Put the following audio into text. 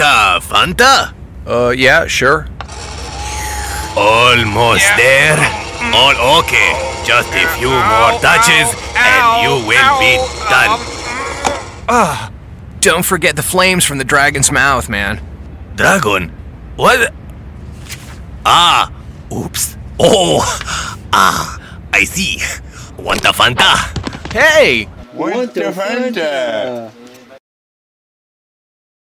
Fanta? Fanta? Uh, yeah, sure. Almost there. All okay. Just a few more touches and you will be done. Ah, don't forget the flames from the dragon's mouth, man. Dragon? What? Ah, oops. Oh, ah, I see. Want Fanta? Hey! Want the Fanta?